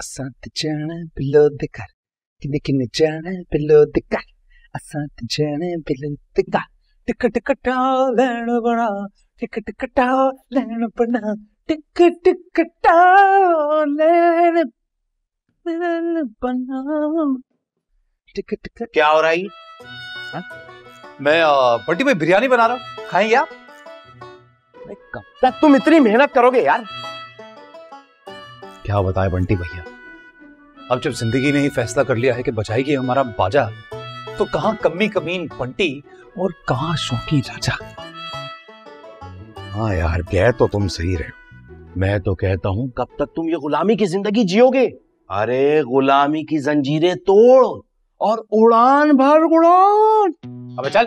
असां ते जाना बिलो दे घर किने किने जाना बिलो दे घर असां ते जाना बिलो दे घर टिक टिक टा लैण बना टिक टिक टा लैण बना टिक टिक टा लैण टिक टिक क्या हो रहा है ये? मैं बंटी भाई बिरयानी बना रहा हूँ। खाएँगे आप कब तक तुम इतनी मेहनत करोगे यार। क्या बताएँ बंटी भैया? अब जब ज़िंदगी ने ही फैसला कर लिया है कि बचाएगी हमारा बाजा तो कहा कमी कमीन बंटी और कहा शौकी राजा? हाँ यार कह तो तुम सही रहे मैं तो कहता हूँ कब तक तुम ये गुलामी की ज़िंदगी जियोगे? अरे गुलामी की जंजीरें तोड़ और उड़ान भर उड़ान अबे चल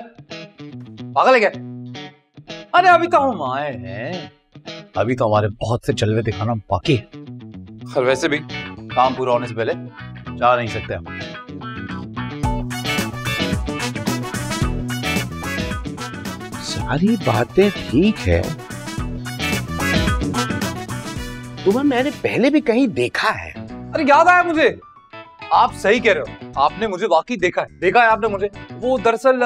पागल है क्या? अरे अभी तो हम आए हैं? अभी तो हमारे बहुत से जलवे दिखाना बाकी है। और वैसे भी काम पूरा होने से पहले जा नहीं सकते हम। सारी बातें ठीक है। तुम्हें मैंने पहले भी कहीं देखा है। अरे याद आया मुझे। आप सही कह रहे हो। आपने मुझे वाकई देखा है। देखा है आपने मुझे। वो दरअसल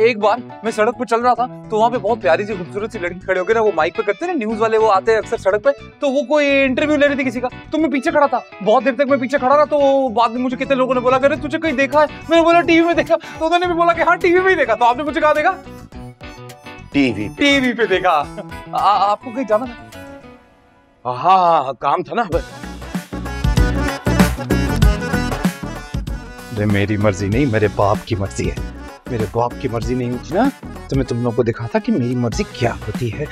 एक बार मैं सड़क पर चल रहा था तो वहाँ पे बहुत प्यारी सी खूबसूरत सी लड़की खड़े हो गए ना वो माइक पे करते हैं ना न्यूज़ वाले वो आते हैं अक्सर सड़क पे तो वो कोई इंटरव्यू ले रही थी किसी का। तो मैं पीछे खड़ा था। बहुत देर तक मैं पीछे खड़ा रहा तो बाद में मुझे कितने लोगों ने बोला अरे तुझे कहीं देखा है? मैंने बोला टीवी में देखा। तो उन्होंने भी बोला कि हाँ टीवी में ही देखा। तो आपने मुझे कहा देखा? टीवी टीवी पे देखा। आपको कहीं जाना था? हाँ हाँ काम था ना। अरे मेरी मर्ज़ी नहीं, मेरे बाप की मर्ज़ी है। मेरे बाप की मर्ज़ी नहीं होती ना? तो मैं तुम लोग को दिखाता कि मेरी मर्ज़ी क्या होती है।